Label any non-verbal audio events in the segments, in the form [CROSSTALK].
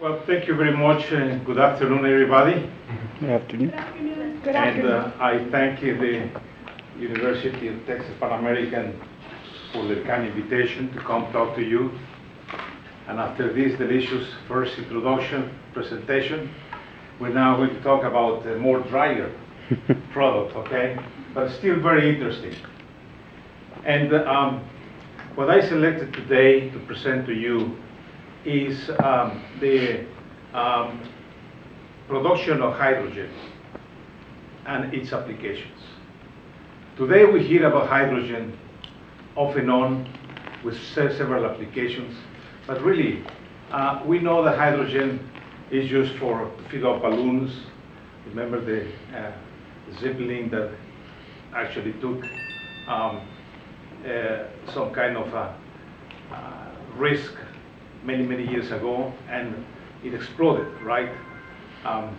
Well, thank you very much. and good afternoon, everybody. Good afternoon. Good And afternoon. uh, I thank uh, the University of Texas Pan American for the kind invitation to come talk to you. And after this delicious first introduction presentation, we're now going to talk about a more drier [LAUGHS] product, okay? But still very interesting. And um, what I selected today to present to you is um, the um, production of hydrogen and its applications. Today we hear about hydrogen off and on with several applications, but really uh, we know that hydrogen is used for fill up balloons. Remember the uh, Zeppelin that actually took um, uh, some kind of a, risk many, many years ago, and it exploded, right? Um,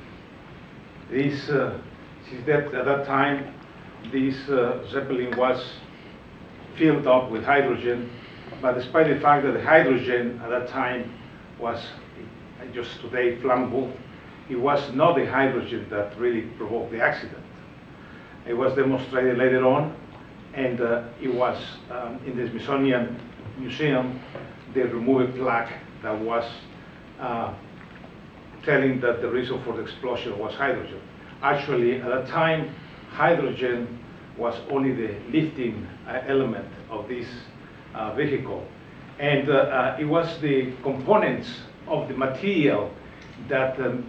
this, uh, since that, at that time, this uh, Zeppelin was filled up with hydrogen, but despite the fact that the hydrogen at that time was just today flammable, it was not the hydrogen that really provoked the accident. It was demonstrated later on, and uh, it was um, in the Smithsonian Museum, they removed a plaque that was uh, telling that the reason for the explosion was hydrogen. Actually, at that time, hydrogen was only the lifting uh, element of this uh, vehicle. And uh, uh, it was the components of the material that um,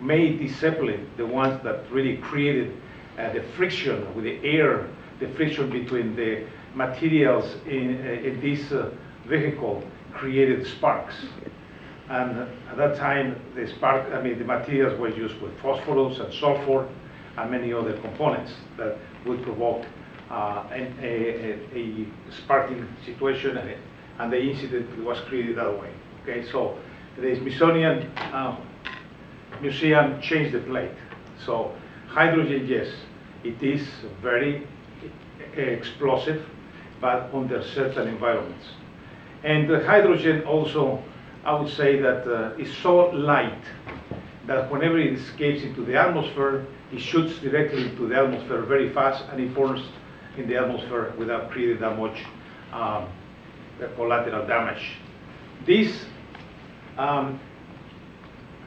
made this Zeppelin the ones that really created uh, the friction with the air, the friction between the materials in, uh, in this uh, vehicle created sparks. And at that time, the spark, I mean, the materials were used with phosphorus and sulfur and many other components that would provoke uh, a, a, sparking situation, and, and the incident was created that way. Okay, so the Smithsonian uh, Museum changed the plate. So hydrogen, yes, it is very explosive, but under certain environments. And the hydrogen also, I would say that uh, is so light that whenever it escapes into the atmosphere, it shoots directly into the atmosphere very fast and it burns in the atmosphere without creating that much um, collateral damage. This um,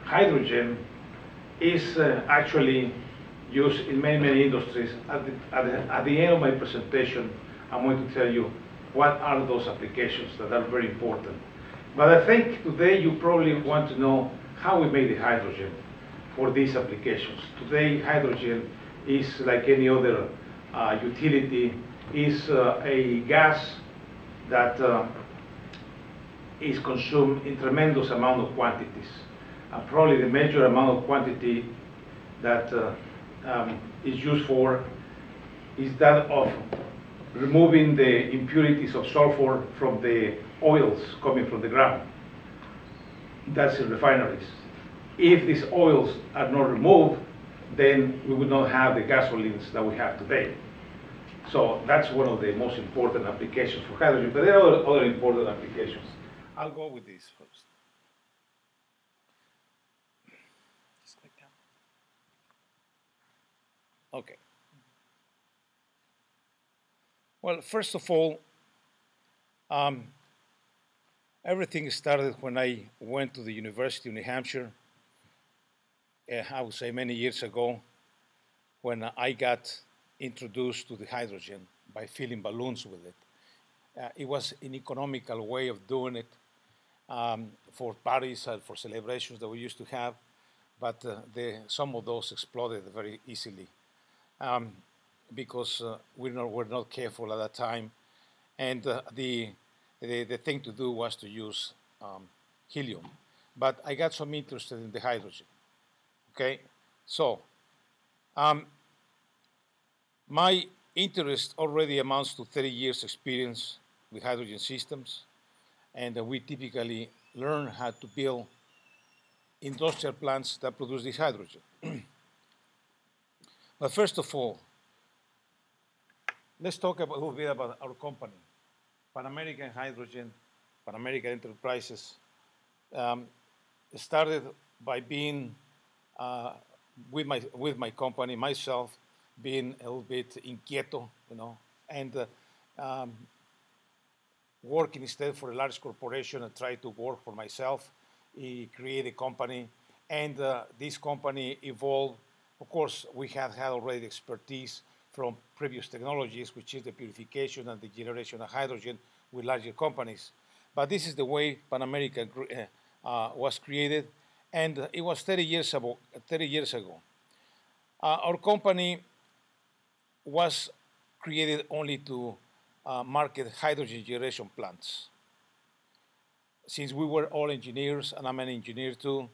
hydrogen is uh, actually used in many, many industries. At the, at, the, at the end of my presentation, I'm going to tell you what are those applications that are very important. But I think today you probably want to know how we make the hydrogen for these applications. Today, hydrogen is like any other uh, utility, is uh, a gas that uh, is consumed in tremendous amount of quantities. Uh, probably the major amount of quantity that uh, um, is used for is that of removing the impurities of sulfur from the oils coming from the ground. That's in refineries. If these oils are not removed, then we would not have the gasolines that we have today. So that's one of the most important applications for hydrogen, but there are other, important applications. I'll go with this first. Okay. Well, first of all, um, everything started when I went to the University of New Hampshire. uh, I would say many years ago, when I got introduced to the hydrogen by filling balloons with it. Uh, it was an economical way of doing it um, for parties and for celebrations that we used to have, but uh, the, some of those exploded very easily um, because uh, we not, were not careful at that time. And uh, the, the, the thing to do was to use um, helium. But I got some interested in the hydrogen. Okay, so um, my interest already amounts to 30 years experience with hydrogen systems, and uh, we typically learn how to build industrial plants that produce this hydrogen. [CLEARS THROAT] but first of all, let's talk a little bit about our company, Pan American Hydrogen, Pan American Enterprises. Um, started by being uh, with my with my company, myself, being a little bit inquieto, you know, and uh, um, working instead for a large corporation and try to work for myself, create a company, and uh, this company evolved. Of course, we had had already expertise from previous technologies, which is the purification and the generation of hydrogen with larger companies. But this is the way Pan American uh, uh, was created, and it was 30 years ago. 30 years ago. Uh, our company was created only to uh, market hydrogen generation plants. Since we were all engineers, and I'm an engineer too,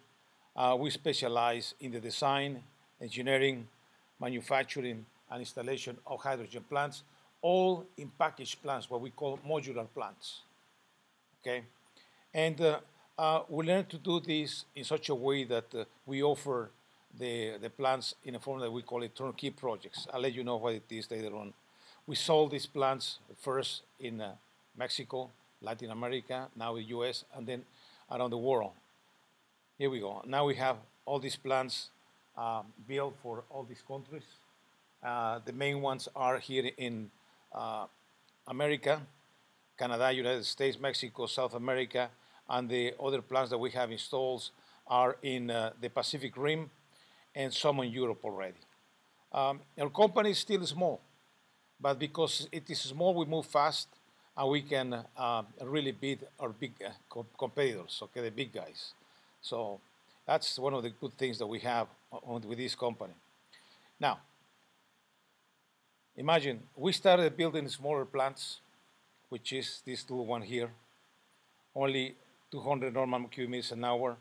uh, we specialize in the design, engineering, manufacturing, and installation of hydrogen plants, all in packaged plants, what we call modular plants. Okay, and uh, uh, we learned to do this in such a way that uh, we offer the the plants in a form that we call it turnkey projects. I'll let you know what it is later on. We sold these plants first in uh, Mexico, Latin America, now the U.S., and then around the world. Here we go. Now we have all these plants um, built for all these countries. Uh, the main ones are here in uh, America, Canada, United States, Mexico, South America, and the other plants that we have installed are in uh, the Pacific Rim and some in Europe already. Um, our company is still small, but because it is small, we move fast and we can uh, really beat our big uh, co competitors, okay, the big guys. So that's one of the good things that we have on, with this company. Now, Imagine we started building smaller plants, which is this little one here, only 200 normal cubic meters an hour,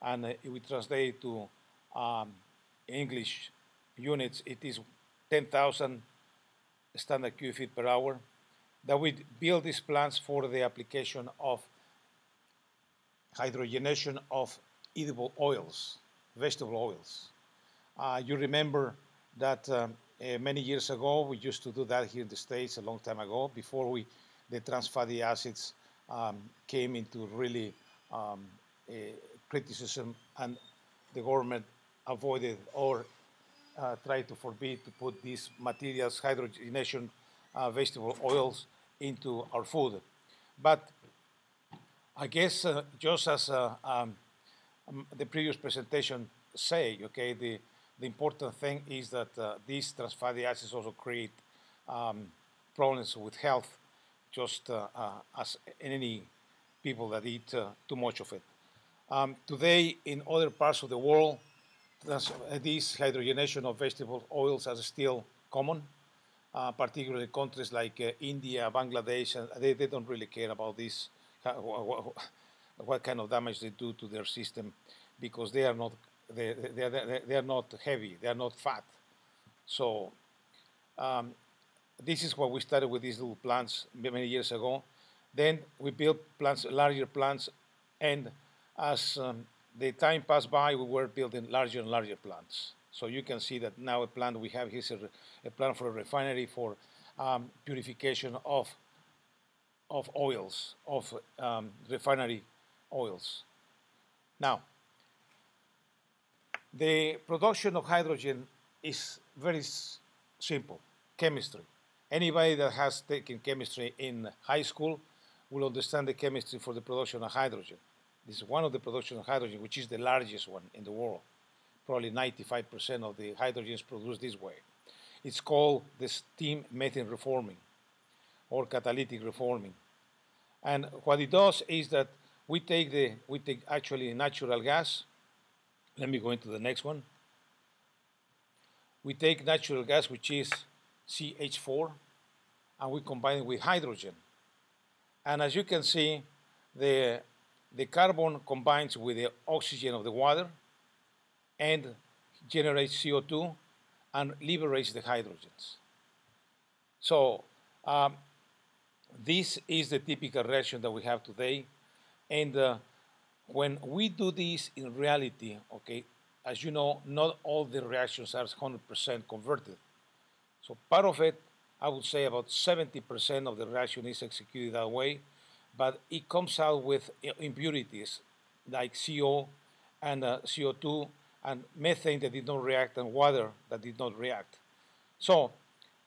and uh, if we translate to um, English units, it is 10,000 standard cubic feet per hour. That we build these plants for the application of hydrogenation of edible oils, vegetable oils. Uh, you remember that um, uh, many years ago, we used to do that here in the States a long time ago, before we, the trans fatty acids um, came into really um, criticism and the government avoided or uh, tried to forbid to put these materials, hydrogenation uh, vegetable oils, into our food. But I guess uh, just as um, the previous presentation say, okay, the the important thing is that uh, these trans fatty acids also create um, problems with health, just uh, uh, as any people that eat uh, too much of it. Um, today, in other parts of the world, this hydrogenation of vegetable oils is still common, uh, particularly countries like uh, India, Bangladesh, and they, they don't really care about this, what kind of damage they do to their system, because they are not they, they, are, they are not heavy, they are not fat. So um, this is what we started with these little plants many years ago. Then we built plants, larger plants, and as um, the time passed by, we were building larger and larger plants. So you can see that now a plant we have here is a, a plant for a refinery for um, purification of of oils, of um, refinery oils. Now, the production of hydrogen is very simple, chemistry. Anybody that has taken chemistry in high school will understand the chemistry for the production of hydrogen. This is one of the production of hydrogen, which is the largest one in the world. Probably 95% of the hydrogen is produced this way. It's called the steam methane reforming or catalytic reforming. And what it does is that we take the we take actually natural gas let me go into the next one. We take natural gas, which is CH4, and we combine it with hydrogen. And as you can see, the, the carbon combines with the oxygen of the water and generates CO2 and liberates the hydrogens. So um, this is the typical reaction that we have today. And uh, when we do this in reality, okay, as you know, not all the reactions are 100% converted. So part of it, I would say about 70% of the reaction is executed that way, but it comes out with impurities like CO and uh, CO2 and methane that did not react and water that did not react. So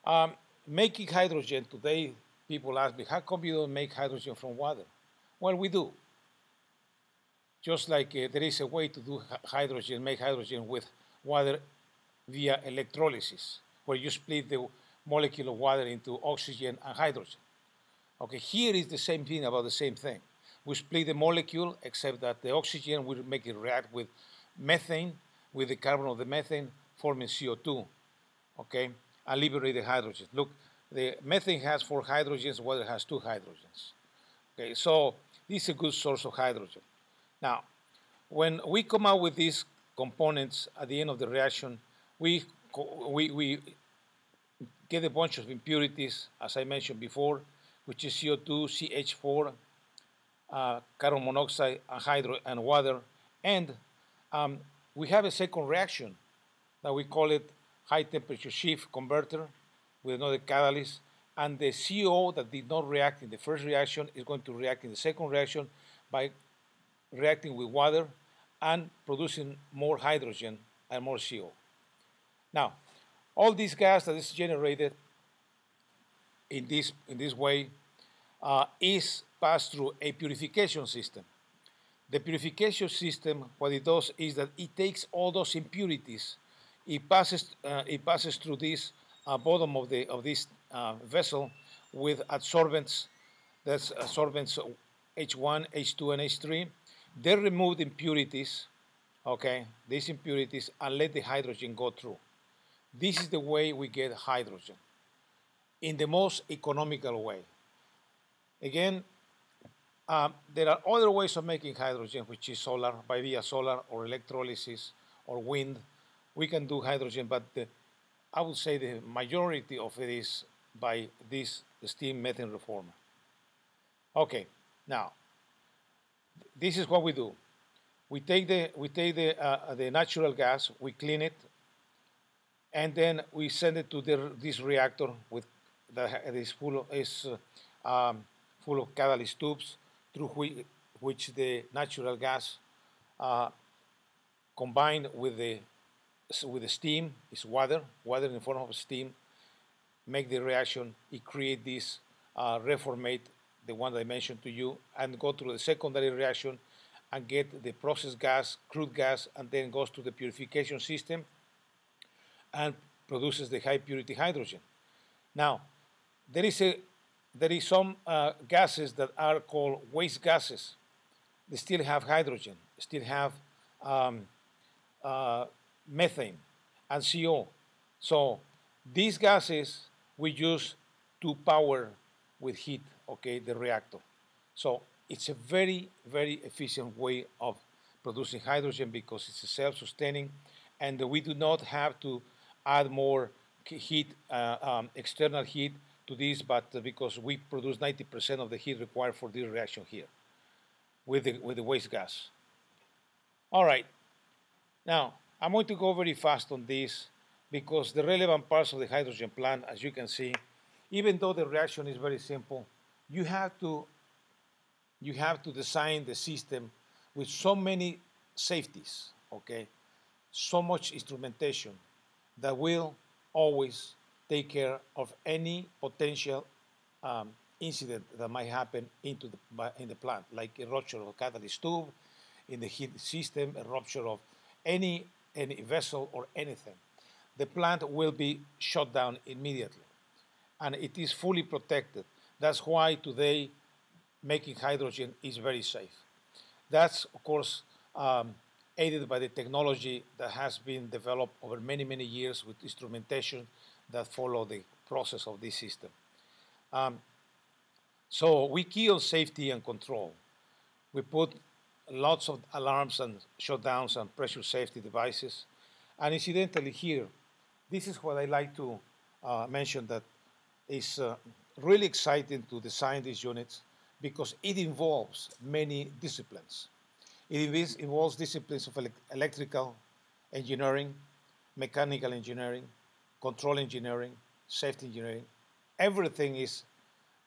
um, making hydrogen today, people ask me, how come you don't make hydrogen from water? Well, we do. Just like uh, there is a way to do hydrogen, make hydrogen with water via electrolysis, where you split the molecule of water into oxygen and hydrogen. Okay, here is the same thing about the same thing. We split the molecule, except that the oxygen will make it react with methane, with the carbon of the methane, forming CO2, okay, and liberate the hydrogen. Look, the methane has four hydrogens, water has two hydrogens. Okay, so this is a good source of hydrogen. Now, when we come out with these components at the end of the reaction, we, we, we get a bunch of impurities, as I mentioned before, which is CO2, CH4, uh, carbon monoxide, and hydro and water, and um, we have a second reaction that we call it high temperature shift converter with another catalyst, and the CO that did not react in the first reaction is going to react in the second reaction by reacting with water and producing more hydrogen and more CO. Now, all this gas that is generated in this, in this way uh, is passed through a purification system. The purification system, what it does is that it takes all those impurities, it passes, uh, it passes through this uh, bottom of, the, of this uh, vessel with adsorbents, that's adsorbents H1, H2, and H3. They remove the impurities, okay, these impurities, and let the hydrogen go through. This is the way we get hydrogen in the most economical way. Again, um, there are other ways of making hydrogen, which is solar, by via solar or electrolysis or wind. We can do hydrogen, but the, I would say the majority of it is by this steam methane reformer. Okay, now, this is what we do. We take the, we take the, uh, the natural gas, we clean it, and then we send it to the, this reactor with that is full of, is uh, um, full of catalyst tubes through which, which the natural gas uh, combined with the with the steam is water, water in the form of steam, make the reaction, it create this uh, reformate, the one that I mentioned to you, and go through the secondary reaction and get the process gas, crude gas, and then goes to the purification system and produces the high purity hydrogen. Now, there is a there is some uh, gases that are called waste gases. They still have hydrogen, still have um, uh, methane and CO. So these gases we use to power with heat, okay, the reactor. So it's a very, very efficient way of producing hydrogen because it's self-sustaining and we do not have to add more heat, uh, um, external heat to this, but uh, because we produce 90% of the heat required for this reaction here with the, with the waste gas. All right. Now, I'm going to go very fast on this because the relevant parts of the hydrogen plant, as you can see, even though the reaction is very simple, you have to you have to design the system with so many safeties, okay? So much instrumentation that will always take care of any potential um, incident that might happen into the, in the plant, like a rupture of a catalyst tube in the heat system, a rupture of any, any vessel or anything. The plant will be shut down immediately, and it is fully protected. That's why today making hydrogen is very safe. That's, of course, um, aided by the technology that has been developed over many, many years with instrumentation that follow the process of this system. Um, so we kill safety and control. We put lots of alarms and shutdowns and pressure safety devices. And incidentally here, this is what I like to uh, mention that is uh, really exciting to design these units because it involves many disciplines. It involves disciplines of electrical engineering, mechanical engineering, control engineering, safety engineering, everything is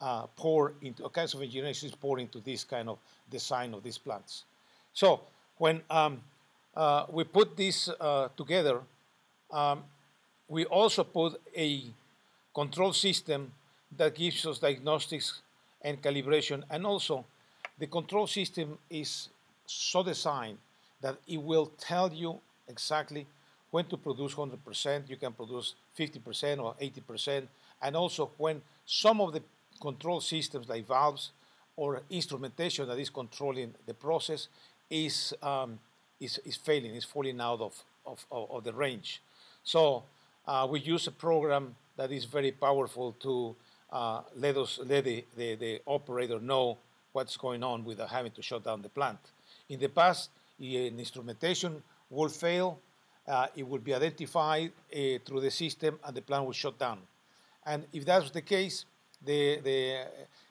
uh, poured into, all kinds of engineering is poured into this kind of design of these plants. So when um, uh, we put this uh, together, um, we also put a control system that gives us diagnostics and calibration. And also, the control system is so designed that it will tell you exactly when to produce 100%, you can produce 50% or 80%, and also when some of the control systems like valves or instrumentation that is controlling the process is, um, is, is failing, is falling out of, of, of the range. So uh, we use a program that is very powerful to uh, let us let the, the, the, operator know what's going on without having to shut down the plant. In the past, an instrumentation will fail, uh, it will be identified uh, through the system, and the plant will shut down. And if that's the case, the, the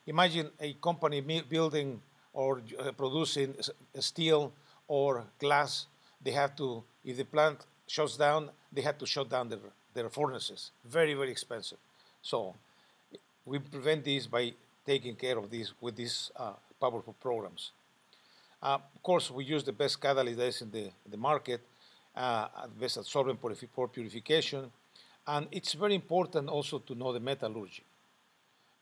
imagine a company building or uh, producing steel or glass. They have to, if the plant shuts down, they have to shut down their, their furnaces. Very, very expensive. So we prevent this by taking care of this with these uh, powerful programs. Uh, of course, we use the best catalysts in the, in the market, uh, best absorbent for purification, and it's very important also to know the metallurgy,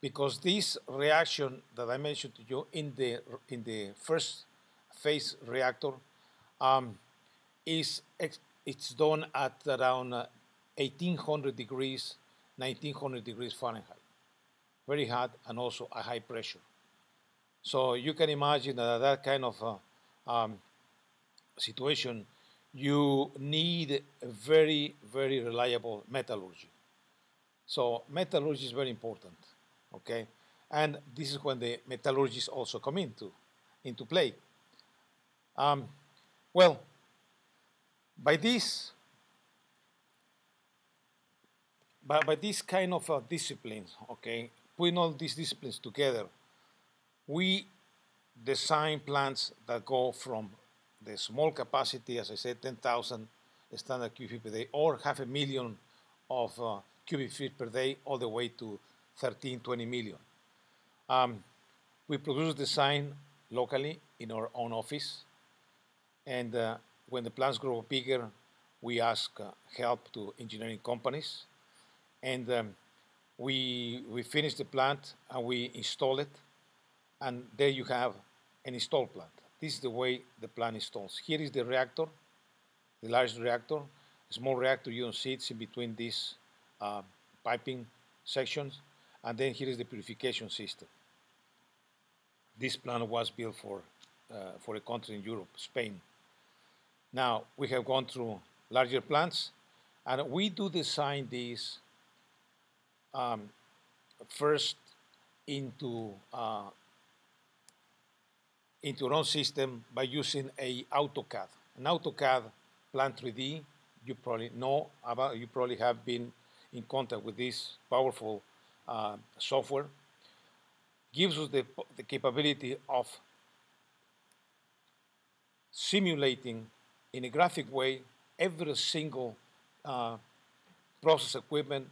because this reaction that I mentioned to you in the in the first phase reactor um, is it's done at around 1800 uh, degrees, 1900 degrees Fahrenheit very hot and also a high pressure. So you can imagine that that kind of uh, um, situation, you need a very, very reliable metallurgy. So metallurgy is very important, okay? And this is when the metallurgists also come into, into play. Um, well, by this, by, by this kind of uh, disciplines, okay, putting all these disciplines together, we design plants that go from the small capacity, as I said, 10,000 standard cubic feet per day, or half a million of uh, cubic feet per day, all the way to 13, 20 million. Um, we produce the design locally in our own office, and uh, when the plants grow bigger, we ask uh, help to engineering companies, and um, we, we finish the plant and we install it, and there you have an installed plant. This is the way the plant installs. Here is the reactor, the large reactor. A small reactor, you don't see it's in between these uh, piping sections. And then here is the purification system. This plant was built for, uh, for a country in Europe, Spain. Now, we have gone through larger plants, and we do design these um, first into uh, into our own system by using a AutoCAD. An AutoCAD Plant 3D, you probably know about, you probably have been in contact with this powerful uh, software, gives us the, the capability of simulating in a graphic way every single uh, process equipment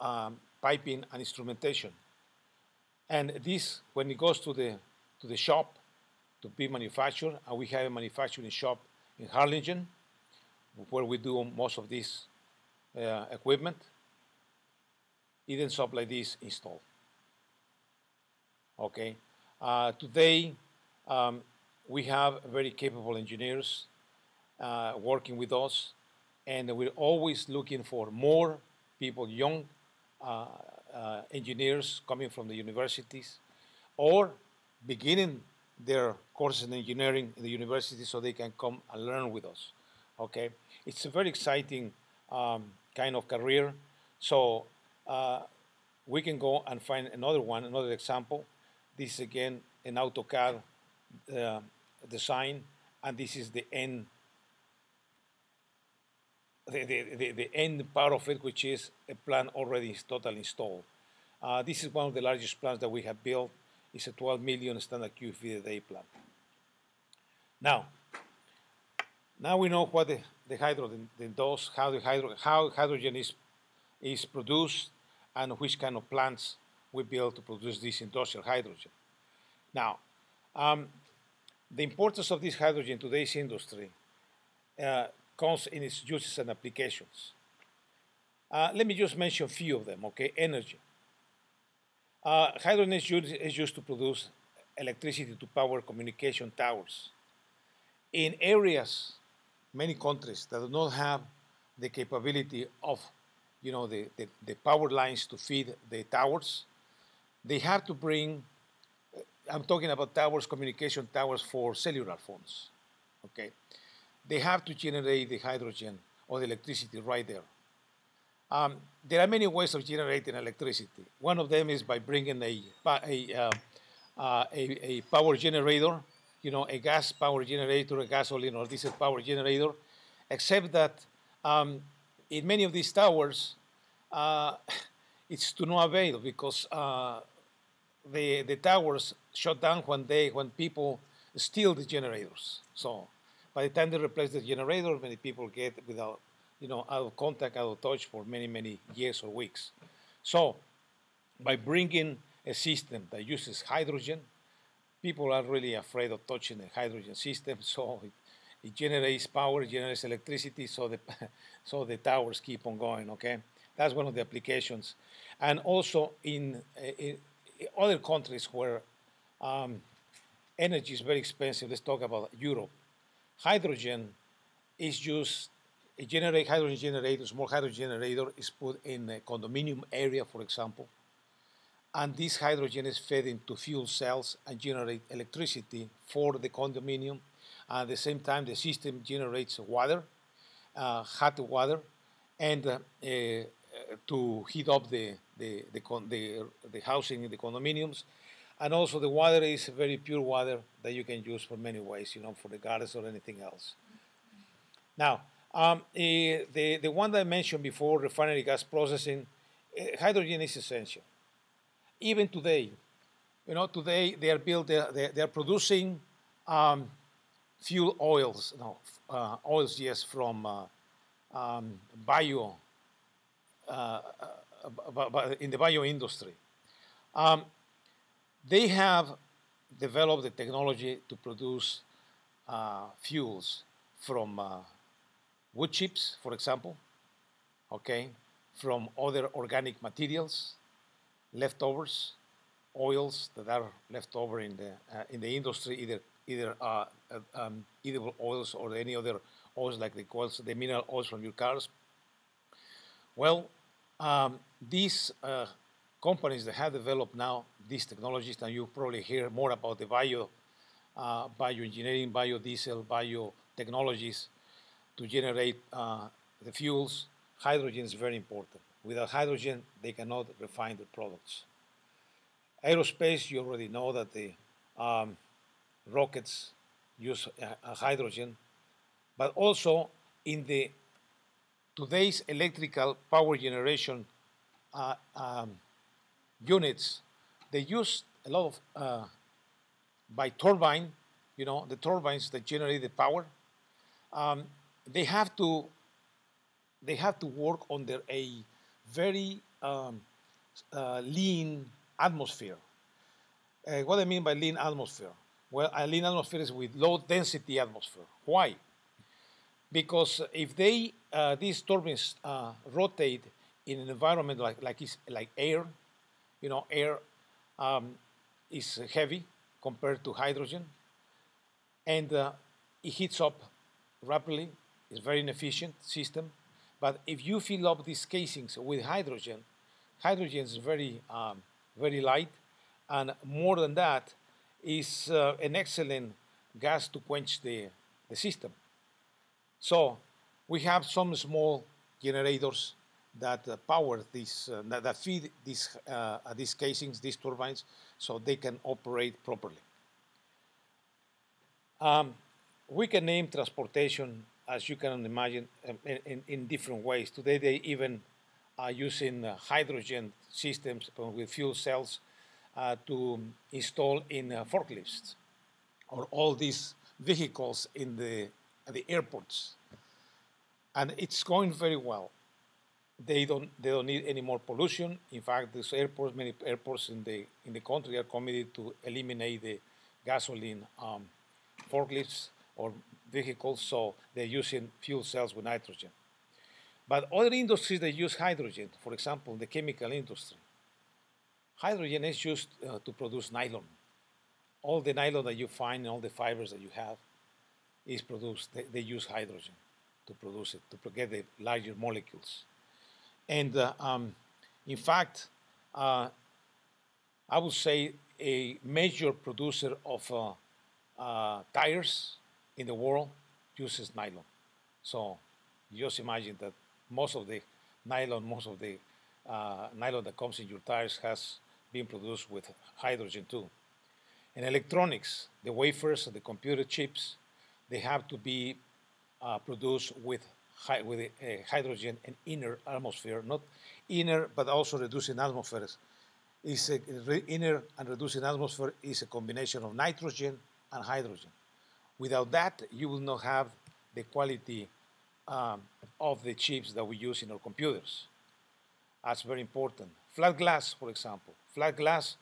um, piping and instrumentation. And this, when it goes to the, to the shop to be manufactured, and we have a manufacturing shop in Harlingen, where we do most of this uh, equipment, it ends up like this installed. Okay. Uh, today, um, we have very capable engineers uh, working with us, and we're always looking for more people, young engineers coming from the universities or beginning their courses in engineering in the university so they can come and learn with us. Okay, it's a very exciting um, kind of career. So uh, we can go and find another one, another example. This is again an AutoCAD uh, design, and this is the end the, the, the, end part of it, which is a plant already totally installed. Uh, this is one of the largest plants that we have built. It's a 12 million standard cubic feet a day plant. Now, now we know what the, the hydrogen does, how the hydro, how hydrogen is, is produced, and which kind of plants we build to produce this industrial hydrogen. Now, um, the importance of this hydrogen in today's industry uh, comes in its uses and applications. Uh, let me just mention a few of them, okay? Energy. Uh, hydrogen is used, is used to produce electricity to power communication towers. In areas, many countries that do not have the capability of, you know, the, the, the power lines to feed the towers, they have to bring, uh, I'm talking about towers, communication towers for cellular phones, okay? They have to generate the hydrogen or the electricity right there. Um, there are many ways of generating electricity. One of them is by bringing a, a, uh, uh, a, a, power generator, you know, a gas power generator, a gasoline or diesel power generator, except that um, in many of these towers, uh, [LAUGHS] it's to no avail because uh, the, the towers shut down when, they, when people steal the generators. So by the time they replace the generator, many people get without you know, out of contact, out of touch for many, many years or weeks. So, by bringing a system that uses hydrogen, people are really afraid of touching the hydrogen system, [LAUGHS] so it, it generates power, generates electricity, so the, [LAUGHS] so the towers keep on going, okay? That's one of the applications. And also in, in other countries where um, energy is very expensive, let's talk about Europe. Hydrogen is used a generate hydrogen generator, small hydrogen generator is put in a condominium area, for example, and this hydrogen is fed into fuel cells and generate electricity for the condominium. At the same time, the system generates water, uh, hot water, and uh, uh, to heat up the the, the, the, the housing in the condominiums. And also the water is very pure water that you can use for many ways, you know, for the gardens or anything else. Now, um, eh, the, the one that I mentioned before, refinery gas processing, eh, hydrogen is essential. Even today, you know, today they are built, they are, they are producing um, fuel oils, no, uh, oils, yes, from uh, um, bio, uh, uh in the bio industry. Um, they have developed the technology to produce uh, fuels from uh, wood chips, for example, okay, from other organic materials, leftovers, oils that are left over in the uh, in the industry, either either uh, uh, um, edible oils or any other oils like the oils, the mineral oils from your cars. Well, um, these uh, companies that have developed now these technologies, and you probably hear more about the bio uh, bioengineering, biodiesel, biotechnologies to generate uh, the fuels, hydrogen is very important. Without hydrogen, they cannot refine the products. Aerospace, you already know that the um, rockets use uh, hydrogen, but also in the today's electrical power generation uh, um, units, they use a lot of uh, by turbine, you know, the turbines that generate the power. Um, they have to they have to work under a very um, uh, lean atmosphere. Uh, what I mean by lean atmosphere? Well, a lean atmosphere is with low density atmosphere. Why? Because if they uh, these turbines uh, rotate in an environment like like like air, you know, air um, is heavy compared to hydrogen, and uh, it heats up rapidly it's very inefficient system. But if you fill up these casings with hydrogen, hydrogen is very, um, very light, and more than that, is uh, an excellent gas to quench the, the system. So we have some small generators that uh, power these, uh, that, feed these, uh, these casings, these turbines, so they can operate properly. Um, we can name transportation as you can imagine, um, in, in different ways. Today, they even are using uh, hydrogen systems with fuel cells uh, to install in uh, forklifts or all these vehicles in the, the airports. And it's going very well. They don't, they don't need any more pollution. In fact, these airports, many airports in the, in the country are committed to eliminate the gasoline um, forklifts or vehicles, so they're using fuel cells with nitrogen. But other industries that use hydrogen, for example, the chemical industry, hydrogen is used uh, to produce nylon. All the nylon that you find, all the fibers that you have, is produced. They, they use hydrogen to produce it, to get the larger molecules. And uh, um, in fact, uh, I would say a major producer of uh, uh, tires in the world uses nylon. So just imagine that most of the nylon, most of the uh, nylon that comes in your tires has been produced with hydrogen too. In electronics, the wafers and the computer chips, they have to be uh, produced with, hi with uh, hydrogen and inner atmosphere, not inner, but also reducing atmospheres. Is inner and reducing atmosphere is a combination of nitrogen and hydrogen. Without that, you will not have the quality um, of the chips that we use in our computers. That's very important. Flat glass, for example. Flat glass,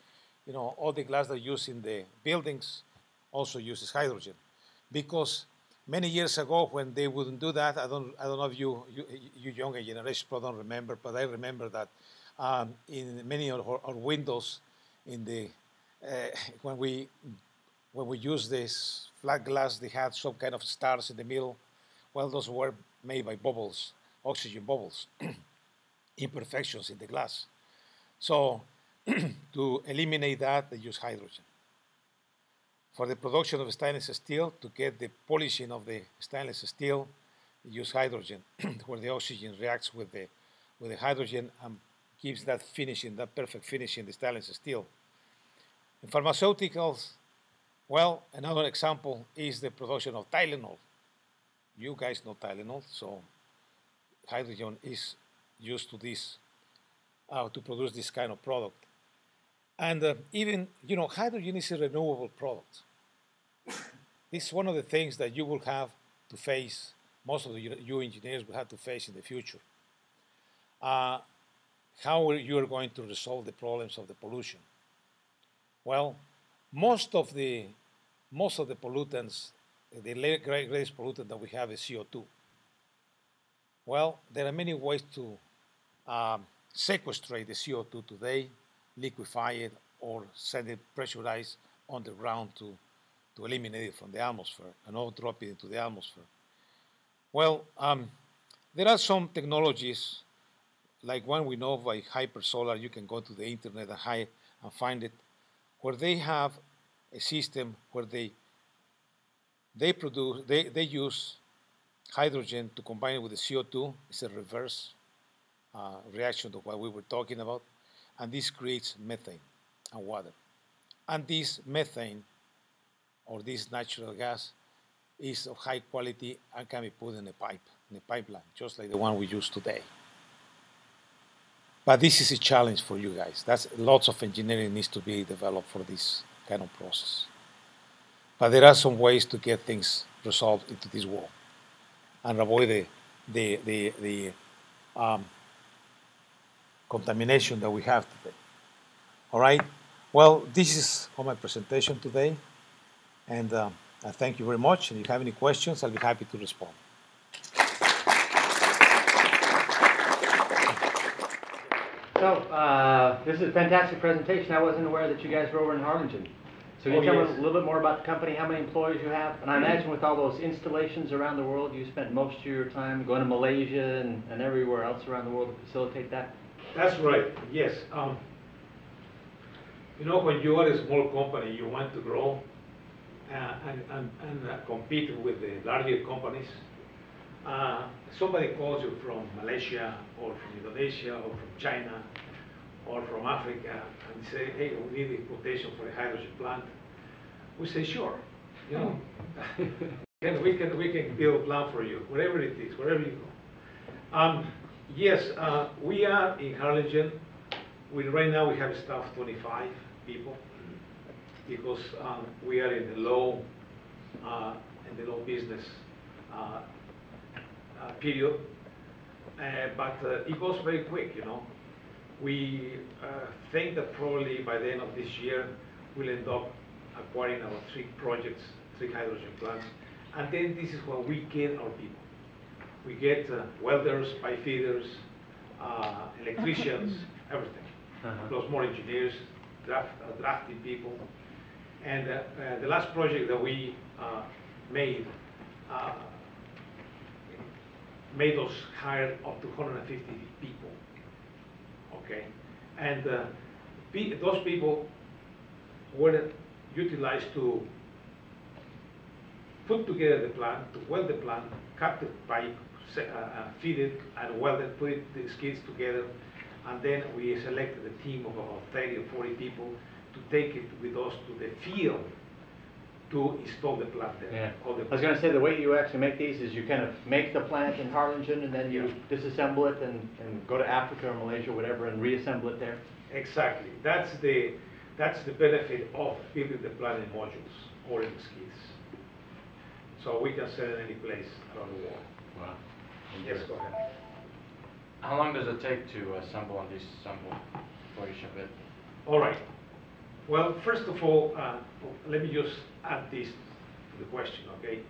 you know, all the glass that use in the buildings also uses hydrogen because many years ago when they wouldn't do that, I don't, I don't know if you, you, you younger generation probably don't remember, but I remember that um, in many of our, our, windows, in the uh, [LAUGHS] when we when we use this flat glass, they had some kind of stars in the middle. Well, those were made by bubbles, oxygen bubbles, [CLEARS THROAT] imperfections in the glass. So [CLEARS THROAT] to eliminate that, they use hydrogen for the production of stainless steel, to get the polishing of the stainless steel, use hydrogen, [CLEARS THROAT] where the oxygen reacts with the, with the hydrogen and gives that finishing, that perfect finishing, the stainless steel. In pharmaceuticals, well, another example is the production of Tylenol. You guys know Tylenol, so hydrogen is used to this, uh, to produce this kind of product. And uh, even, you know, hydrogen is a renewable product. This is one of the things that you will have to face, most of the, you engineers will have to face in the future. Uh, how you are going to resolve the problems of the pollution? Well, most of the most of the pollutants, the greatest pollutant that we have is CO2. Well, there are many ways to um, sequestrate the CO2 today, liquefy it, or send it pressurized underground to to eliminate it from the atmosphere and not drop it into the atmosphere? Well, um, there are some technologies, like one we know by Hypersolar, you can go to the internet and, hide, and find it, where they have a system where they they produce they, they use hydrogen to combine it with the CO2. It's a reverse uh, reaction to what we were talking about, and this creates methane and water. And this methane or this natural gas is of high quality and can be put in a pipe, in a pipeline, just like the one we use today. But this is a challenge for you guys. That's lots of engineering needs to be developed for this kind of process. But there are some ways to get things resolved into this world and avoid the the the, the um, contamination that we have today. All right. Well, this is all my presentation today. And uh, I thank you very much. And if you have any questions, I'll be happy to respond. So, uh, this is a fantastic presentation. I wasn't aware that you guys were over in Harlingen. So can you oh, tell yes. me a little bit more about the company, how many employees you have? And I imagine with all those installations around the world, you spent most of your time going to Malaysia and, and everywhere else around the world to facilitate that? That's right, yes. Um, you know, when you are a small company, you want to grow uh, and, and, and uh, compete with the larger companies. Uh, somebody calls you from Malaysia or from Indonesia or from China or from Africa and say, hey, we need a quotation for a hydrogen plant. We say, sure, you know, [LAUGHS] and we can we can build a plan for you, wherever it is, wherever you go. Um, yes, uh, we are in Harlingen. We, right now we have staff 25 people because um, we are in the low, uh, in the low business uh, uh period. Uh, but uh, it goes very quick, you know. We think that probably by the end of this year, we'll end up acquiring our three projects, three hydrogen plants, And then this is when we get our people. We get uh, welders, pipe fitters, uh, electricians, [LAUGHS] everything. Uh-huh. Plus more engineers, draft, uh, drafting people. And uh, uh, the last project that we uh, made, uh, made us hire up to 150 people. Okay? And uh, pe- those people were utilized to put together the plan, to weld the plan, cut the pipe, se- uh, uh, feed it, and weld it, put it, the skids together. And then we selected a team of about 30 or 40 people to take it with us to the field to install the plant there. Yeah. The- I was gonna say, the way you actually make these is you kind of make the plant in Harlingen and then you Yeah. disassemble it and, and go to Africa or Malaysia, or whatever, and reassemble it there? Exactly. That's the, that's the benefit of building the plant in modules or in skids. So we can sell it any place around the world. Wow. Yes, go ahead. How long does it take to assemble and disassemble before you ship it? All right. Well, first of all, uh, let me just add this to the question, okay?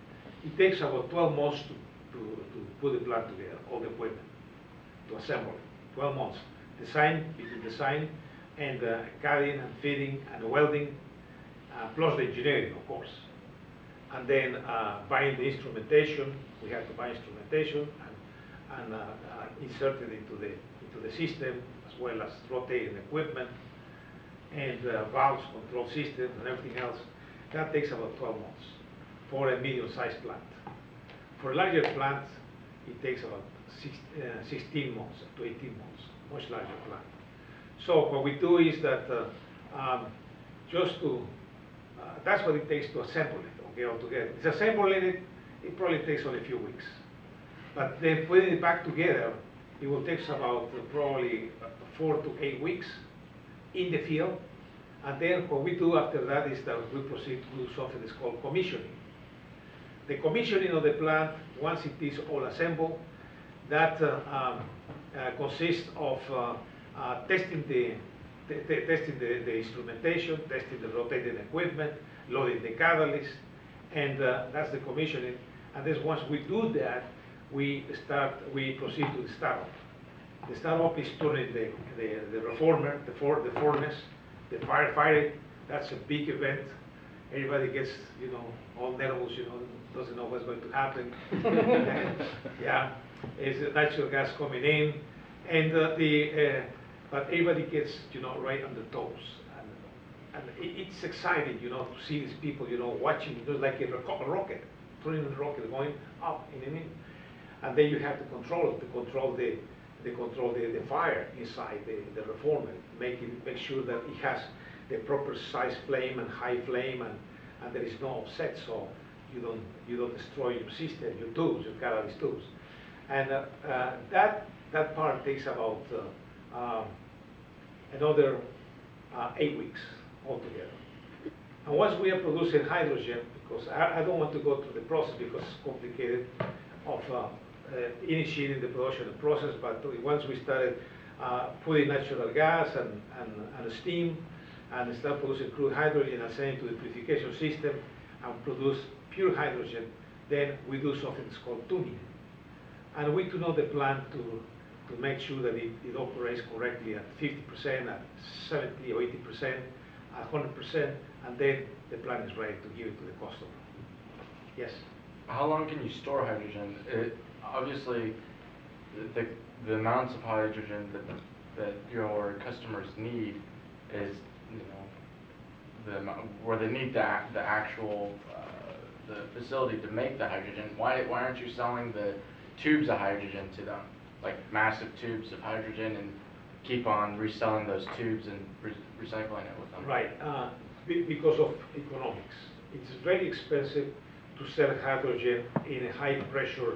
It takes about 12 months to, to, to put the plant together, all the equipment, to assemble it. 12 months. Design, between design and uh, cutting and fitting and welding, uh, plus the engineering, of course. And then uh, buying the instrumentation, we have to buy instrumentation and, and uh, insert it into the, into the system, as well as rotating equipment and uh, valves, control systems, and everything else. That takes about 12 months for a medium-sized plant. For a larger plant, it takes about six, uh, 16 months to 18 months, much larger plant. So what we do is that uh, um, just to, uh, that's what it takes to assemble it, okay, altogether. Disassembling it, it probably takes only a few weeks. But then putting it back together, it will take about probably four to eight weeks in the field. And then what we do after that is that we proceed to do something that's called commissioning. The commissioning of the plant, once it is all assembled, that uh, um, uh, consists of uh, uh, testing the, te- te- testing the, the instrumentation, testing the rotating equipment, loading the catalyst, and uh, that's the commissioning. And then once we do that, we start, we proceed to the startup. The startup is turning the, the, the reformer, the for, the furnace, the firefighting, that's a big event. Everybody gets, you know, all nervous, you know, doesn't know what's going to happen. [LAUGHS] Yeah, it's natural gas coming in, and uh, the, uh, but everybody gets, you know, right on the toes. And, it, it's exciting, you know, to see these people, you know, watching, just like a rocket, turning the rocket, going up in and in. And then you have to control it, to control the, they control the, the fire inside the, the reformer, make it, make sure that it has the proper size flame and high flame and, and there is no offset, so you don't, you don't destroy your system, your tubes, your catalyst tubes. And uh, uh, that, that part takes about uh, um, another uh, eight weeks altogether. And once we are producing hydrogen, because I, I don't want to go through the process because it's complicated of uh, uh, initiating the production process, but once we started uh, putting natural gas and, and, and steam and start producing crude hydrogen and send it to the purification system and produce pure hydrogen, then we do something that's called tuning. And we tune out the plant to, to make sure that it, it operates correctly at 50%, at 70 or 80%, at 100%, and then the plant is ready to give it to the customer. Yes? How long can you store hydrogen? It, obviously, the, the amounts of hydrogen that, that your customers need is, you know, the, where they need the, the actual, uh, the facility to make the hydrogen. Why, why aren't you selling the tubes of hydrogen to them? Like massive tubes of hydrogen and keep on reselling those tubes and recycling it with them? Right, uh, be- because of economics. It's very expensive to sell hydrogen in a high-pressure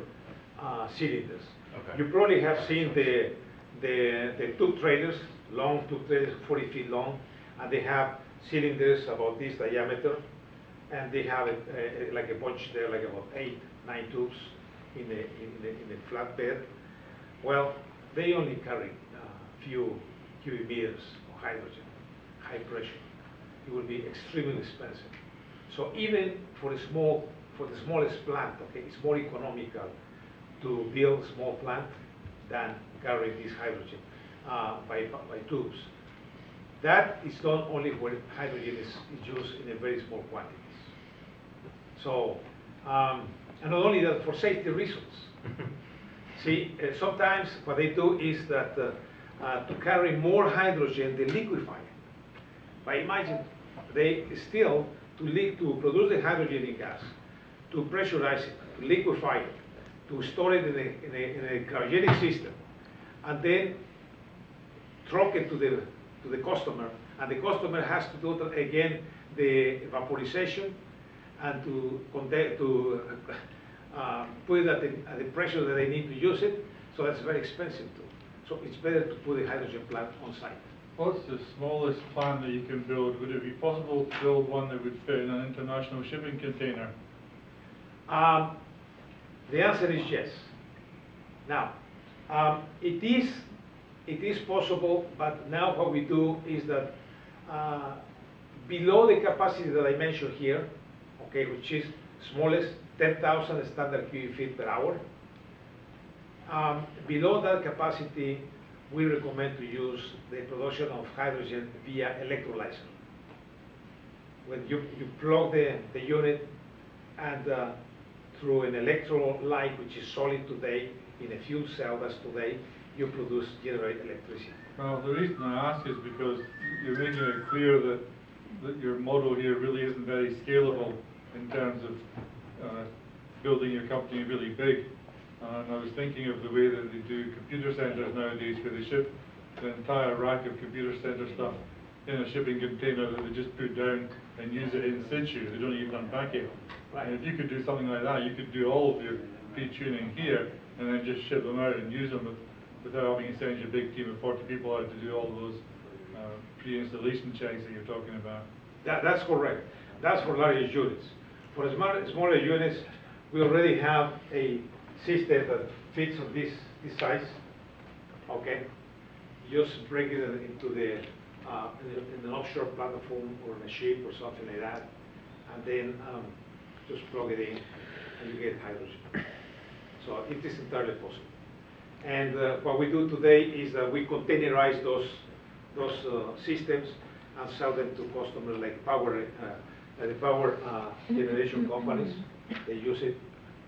uh, cylinders. Okay. You probably have seen the, the, the tube trailers, long tube trailers, 40 feet long, and they have cylinders about this diameter, and they have it, uh, like a bunch there, like about eight, nine tubes in the, in the, in the flat bed. Well, they only carry a few cubic meters of hydrogen, high pressure. It will be extremely expensive. So even for a small for the smallest plant, okay, it's more economical to build small plant than carry this hydrogen uh, by, by tubes. That is done only when hydrogen is is used in a very small quantities. So, um, and not only that, for safety reasons. [LAUGHS] See, uh, sometimes what they do is that uh, uh, to carry more hydrogen, they liquefy it. But imagine, they still, to, to produce the hydrogen in gas, to pressurize it, to liquefy it, to store it in a, in a, in a cryogenic system, and then truck it to the, to the customer, and the customer has to do again the vaporization and to to [LAUGHS] uh, put it at the, at the pressure that they need to use it, so that's very expensive too. So it's better to put the hydrogen plant on site. What's the smallest plant that you can build? Would it be possible to build one that would fit in an international shipping container? Um, the answer is yes. Now, um, it is, it is possible, but now what we do is that, uh, below the capacity that I mentioned here, okay, which is smallest, ten thousand standard cubic feet per hour, um, below that capacity, we recommend to use the production of hydrogen via electrolyzer. When you, you plug the, the unit and uh, through an electrolyte, which is solid today, in a fuel cell that's today, you produce, generate electricity. Well, the reason I ask is because you're making it clear that, that your model here really isn't very scalable in terms of uh, building your company really big. Uh, And I was thinking of the way that they do computer centers nowadays, where they ship the entire rack of computer center stuff in a shipping container that they just put down and use it in situ, they don't even unpack it. Right. And if you could do something like that, you could do all of your pre-tuning here and then just ship them out and use them with- without having to send your big team of forty people out to do all those uh, pre-installation checks that you're talking about. That, that's correct. That's for larger units. For small, smaller units, we already have a system that fits on this, this size, okay? Just bring it into the, uh, in an offshore platform or in a ship or something like that, and then, um, just plug it in, and you get hydrogen. So it is entirely possible. And uh, what we do today is that we containerize those, those uh, systems and sell them to customers like power, uh, the power uh, generation companies. They use it,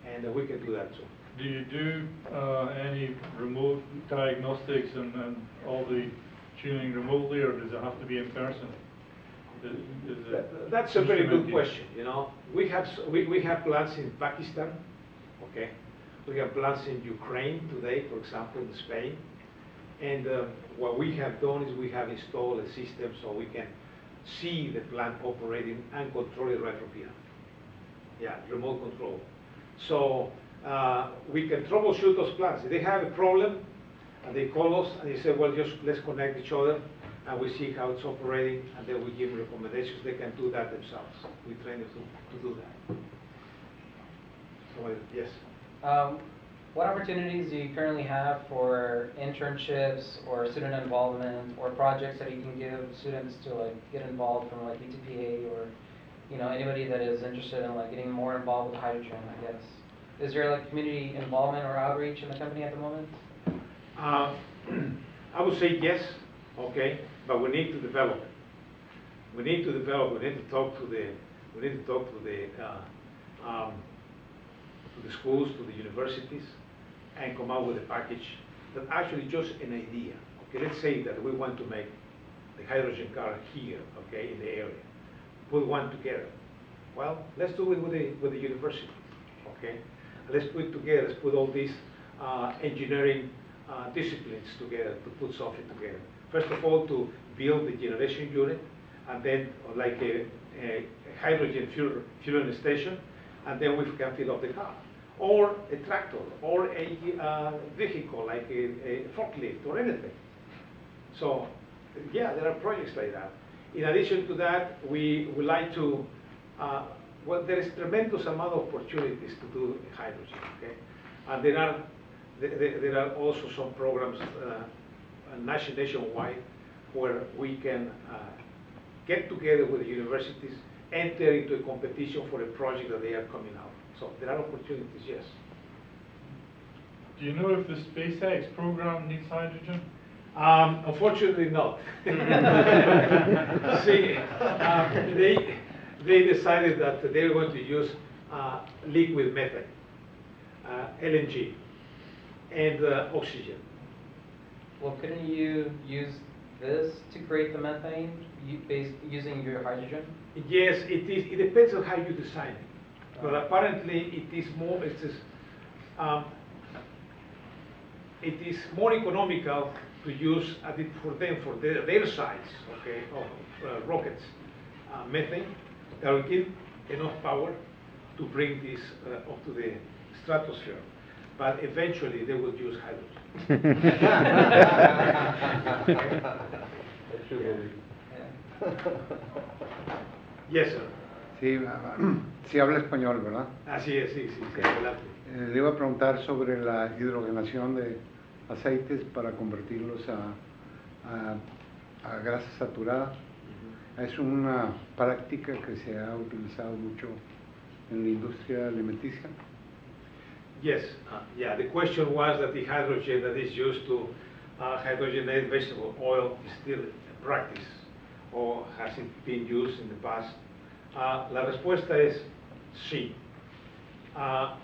and we can do that too. Do you do uh, any remote diagnostics and, and all the tuning remotely, or does it have to be in person? Is- is That- That's a very good question, you know. We have, we, we have plants in Pakistan, okay? We have plants in Ukraine today, for example, in Spain. And uh, what we have done is we have installed a system so we can see the plant operating and control it right from here. Yeah, remote control. So uh, we can troubleshoot those plants. If they have a problem, and they call us and they say, well, just let's connect each other, and we see how it's operating, and then we give them recommendations. They can do that themselves. We train them to, to do that. So, yes. Um, what opportunities do you currently have for internships or student involvement or projects that you can give students to like get involved from like UTPA or, you know, anybody that is interested in like getting more involved with hydrogen, I guess? Is there like community involvement or outreach in the company at the moment? Uh, [CLEARS THROAT] I would say yes, okay, but we need to develop. We need to develop, we need to talk to the, we need to talk to the, uh, um, to the schools, to the universities, and come out with a package that actually just an idea. Okay, let's say that we want to make the hydrogen car here, okay, in the area. Put one together. Well, let's do it with the, with the university, okay? Let's put together, let's put all these uh, engineering uh, disciplines together to put something together. First of all, to build the generation unit, and then uh, like a, a hydrogen fuel, fueling station, and then we can fill up the car. Or a tractor, or a uh, vehicle like a, a forklift or anything. So, yeah, there are projects like that. In addition to that, we would like to, uh, well, there is tremendous amount of opportunities to do hydrogen, okay? And there are, there- there there are also some programs, uh, nationwide, where we can uh, get together with the universities, enter into a competition for a project that they are coming out. So there are opportunities, yes. Do you know if the SpaceX program needs hydrogen? Um, unfortunately not. [LAUGHS] [LAUGHS] See, uh, they, they decided that they were going to use, uh, liquid methane, uh, LNG, and, uh, oxygen. Well, couldn't you use this to create the methane, based, using your hydrogen? Yes, it is, it depends on how you design it. But apparently it is more, it is, um, it is more economical to use for them, for their, their size, okay, of uh, rockets, uh, methane, that will give enough power to bring this uh, up to the stratosphere. But eventually they will use hydrogen. Yeah. [LAUGHS] Yes, sir. Sí, [CLEARS THROAT] sí habla español, ¿verdad? Así es, sí, sí, sí, adelante. Eh, le iba a preguntar sobre la hidrogenación de aceites para convertirlos a, a, a grasa saturada. Es una práctica que se ha utilizado mucho en la industria alimenticia. Yes, uh, yeah, the question was that the hydrogen that is used to uh, hydrogenate vegetable oil is still a practice or has it been used in the past? Uh, la respuesta es sí. Uh,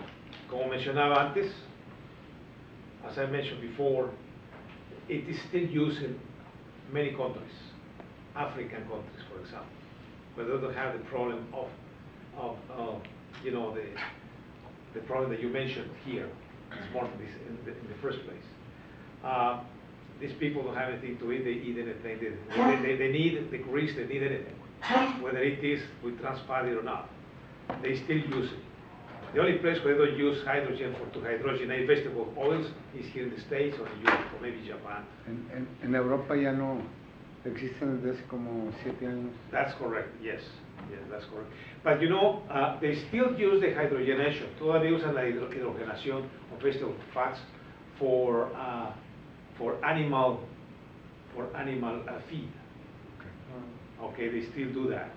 como mencionaba antes, as I mentioned before, it is still used in many countries, African countries, for example, where they don't have the problem of, of, you know, the, the problem that you mentioned here, this in the, in the first place. Uh, these people don't have anything to eat, they eat anything, they, they, they need the grease, they need anything, whether it is with trans fatty or not. They still use it. The only place where they don't use hydrogen for to hydrogenate vegetable oils is here in the States or in Europe or maybe Japan. En, en, en Europa ya no existen desde hace como siete años. That's correct, yes, yes, that's correct. But you know, uh, they still use the hydrogenation, todavía usan la hidro- hidrogenación of vegetable fats for, uh, for animal, for animal uh, feed. Okay, they still do that.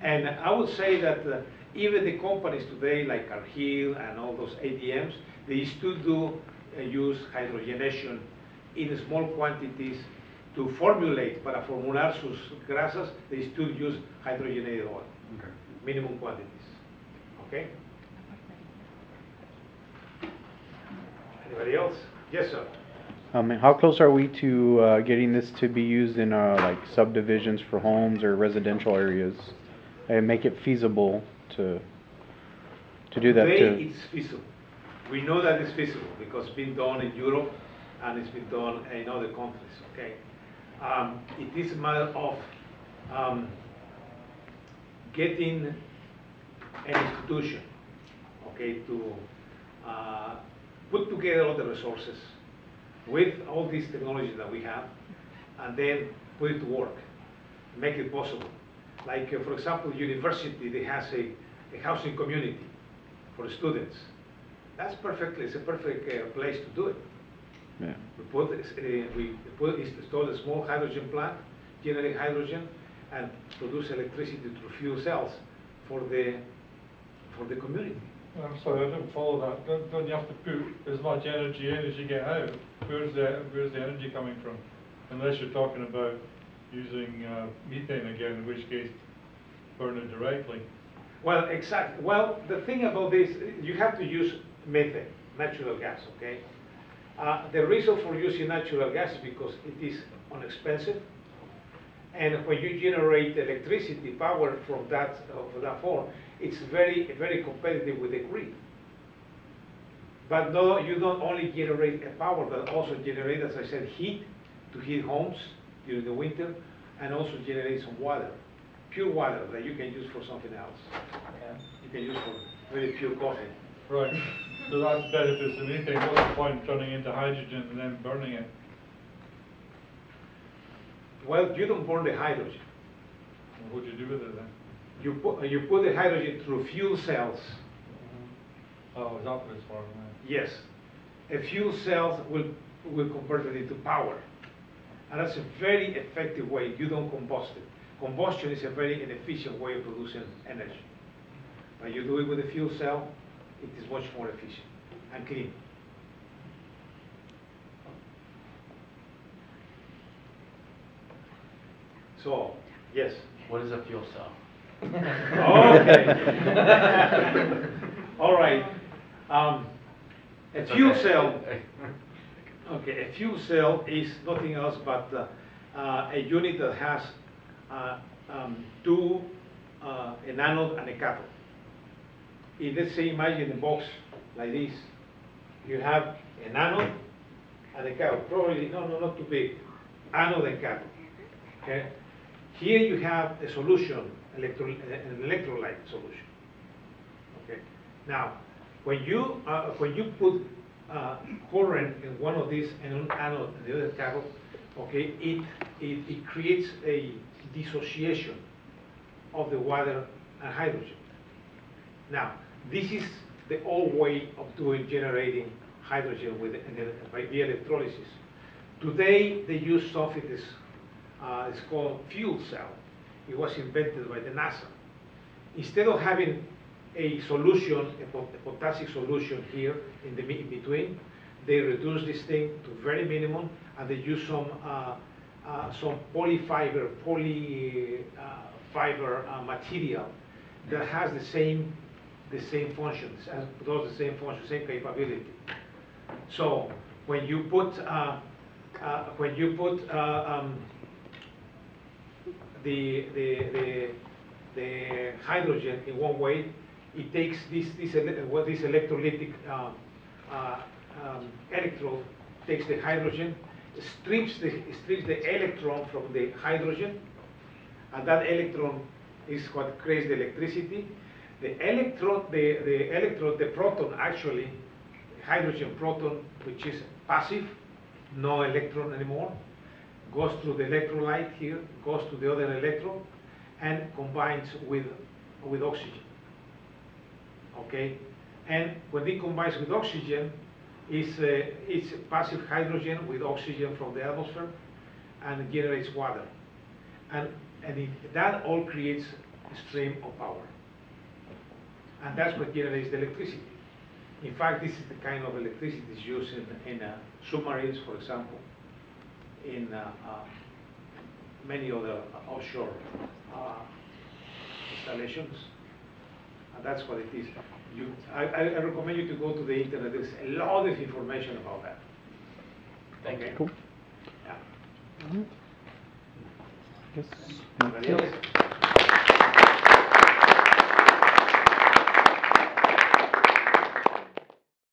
And I would say that uh, even the companies today, like Cargill and all those ADMs, they still do uh, use hydrogenation in small quantities to formulate, para formular sus grasas, they still use hydrogenated oil, Okay. minimum quantities. Okay? Anybody else? Yes, sir. Um, how close are we to uh, getting this to be used in uh, like subdivisions for homes or residential areas, and make it feasible to to do that? Today, to, it's feasible. We know that it's feasible because it's been done in Europe and it's been done in other countries, okay? Um, it is a matter of um, getting an institution, okay, to uh, put together all the resources with all these technologies that we have and then put it to work, make it possible. Like, uh, for example, university, they has a, a housing community for students. That's perfectly, it's a perfect uh, place to do it. Yeah. We put, uh, we put, install a small hydrogen plant, generate hydrogen, and produce electricity through fuel cells for the, for the community. I'm sorry, I don't follow that. Don't, don't you have to put as much energy in as you get out? Where's the, where's the energy coming from? Unless you're talking about using uh, methane again, in which case burn it directly. Well, exactly. Well, the thing about this, you have to use methane, natural gas, okay? Uh, the reason for using natural gas is because it is inexpensive. And when you generate electricity power from that, of that form, it's very, very competitive with the grid. But no, you don't only generate a power, but also generate, as I said, heat to heat homes during the winter, and also generate some water, pure water that you can use for something else. You can use for very pure coffee. Right, so that's benefits of methane. What's the point turning into hydrogen and then burning it? Well, you don't burn the hydrogen. What do you do with it then? You put, you put the hydrogen through fuel cells. Mm-hmm. Oh, is that what it's for? Yes. A fuel cells will, will convert it into power. And that's a very effective way. You don't combust it. combustion is a very inefficient way of producing energy. When you do it with a fuel cell, it is much more efficient and clean. So, yes. What is a fuel cell? Okay. [LAUGHS] All right. Um, a fuel cell, [LAUGHS] okay, a fuel cell is nothing else but uh, uh, a unit that has uh, um, two, uh, an anode and a cathode. Let's say, imagine a box like this. You have an anode and a cathode. Probably, no, no, not too big. Anode and cathode. Okay? Here you have a solution, electro, an electrolyte solution. Okay. Now, when you uh, when you put uh, current in one of these and an anode and the other cathode, okay, it, it it creates a dissociation of the water and hydrogen. Now, this is the old way of doing generating hydrogen with the- by via electrolysis. Today they use something that's uh, it's called fuel cell. It was invented by the NASA. Instead of having a solution, a, pot- a potassic solution here in the in between, they reduce this thing to very minimum and they use some uh, uh, some polyfiber poly uh, fiber uh, material that has the same the same functions as does the same function, same capability. So when you put uh, uh, when you put uh, um, the, the, the, the hydrogen in one way, it takes this, this, what this electrolytic uh, uh, um, electrode, takes the hydrogen, strips the, strips the electron from the hydrogen, and that electron is what creates the electricity. The electrode, the, the electrode, the proton actually, hydrogen proton, which is passive, no electron anymore, goes through the electrolyte here, goes to the other electrode, and combines with, with oxygen. Okay? And when it combines with oxygen, it's, uh, it's passive hydrogen with oxygen from the atmosphere and generates water. And, and it, that all creates a stream of power. And that's what generates the electricity. In fact, this is the kind of electricity that's used in, in uh, submarines, for example, in uh, uh, many other offshore uh, installations. And that's what it is. You, I, I I recommend you to go to the internet. There's a lot of information about that. Thank you. Cool. Yeah. Yes. Anybody else?